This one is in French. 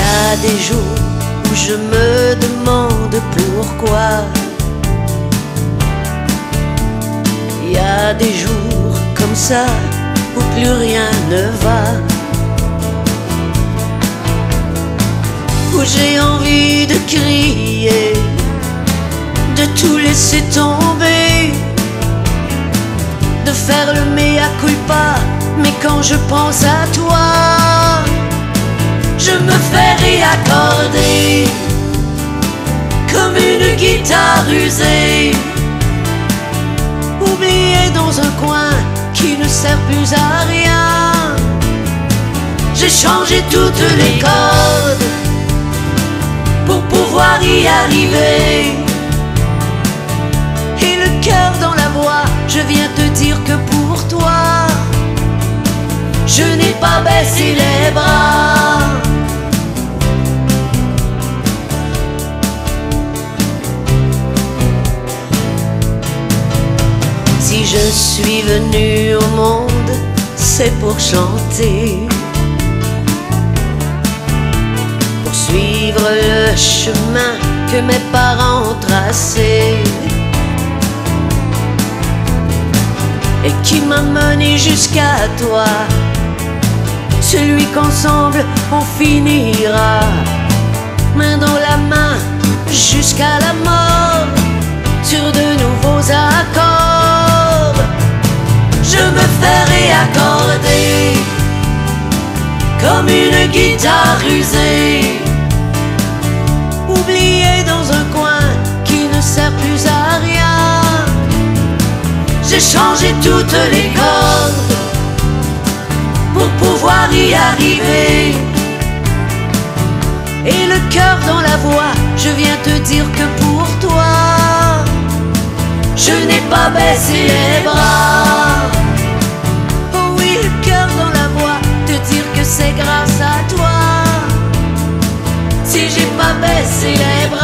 a des jours où je me demande pourquoi. Il y a des jours comme ça où plus rien ne va. Où j'ai envie de crier, de tout laisser tomber, de faire le mea culpa. Mais quand je pense à toi, guitare usée, oubliée dans un coin qui ne sert plus à rien. J'ai changé toutes les cordes pour pouvoir y arriver. Suis venu au monde, c'est pour chanter. Pour suivre le chemin que mes parents ont tracé. Et qui m'a mené jusqu'à toi. Celui qu'ensemble on finira, main dans la main, jusqu'à la comme une guitare usée, oubliée dans un coin qui ne sert plus à rien. J'ai changé toutes les cordes pour pouvoir y arriver. Et le cœur dans la voix, je viens te dire que pour toi, je n'ai pas baissé les bras. célèbre